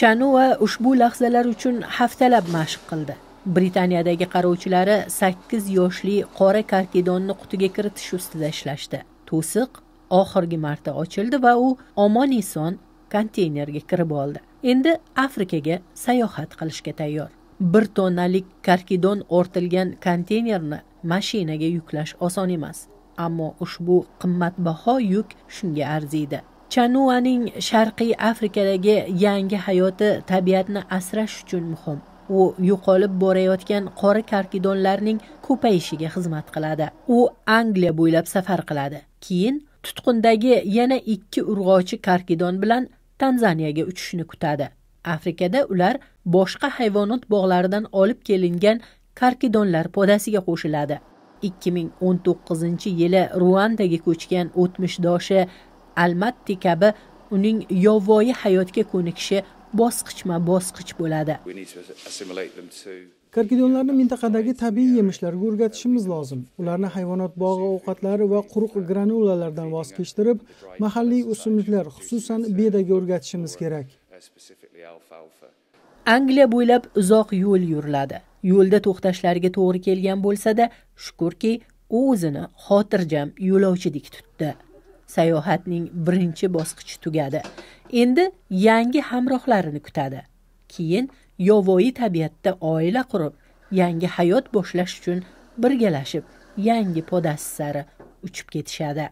chanua ushbu lahzalar uchun haftalab mashq qildi. Britaniyadagi qarovchilari sakkiz yoshli qora karkidonni qutiga kiritish ustida ishlashdi. To'siq oxirgi marta ochildi va u omon eson konteynerga kirib oldi. Endi afrikaga sayohat qilishga tayyor. Bir tonnalik karkidon ortilgan konteynerni mashinaga yuklash oson emas ammo ushbu qimmatbaho yuk shunga arziydi. Chanuaning sharqiy afrikadagi yangi hayoti tabiatni asrash uchun muhim. U yo'qolib borayotgan qora karkidonlarning ko'payishiga xizmat qiladi. U angliya bo'ylab safar qiladi. Keyin tutqundagi yana ikki urg'ochi karkidon bilan tanzaniyaga uchishni kutadi. Afrikada ular boshqa hayvonot bog'laridan olib kelingan karkidonlar podasiga qo'shiladi. 2019 yili ruandaga ko'chgan o'tmishdoshi almatti kabi uning yovvoyi hayotga ko'nikishi bosqichma bosqich bo'ladi. Karkidonlarni mintaqadagi tabiiy yemishlarga o'rgatishimiz lozim. Ularni hayvonot bog'i ovqatlari va quruq granulalardan voz kechtirib mahalliy o'simliklar xususan bedaga o'rgatishimiz kerak. Angliya bo'ylab uzoq yo'l yuriladi. Yo'lda to'xtashlariga to'g'ri kelgan bo'lsada shukurki u o'zini xotirjam yo'lovchidek tutdi sayohatning birinchi bosqichi tugadi. Endi yangi hamrohlarini kutadi. Keyin yovvoyi tabiatda oila qurib yangi hayot boshlash uchun birgalashib yangi podasi sari uchib ketishadi.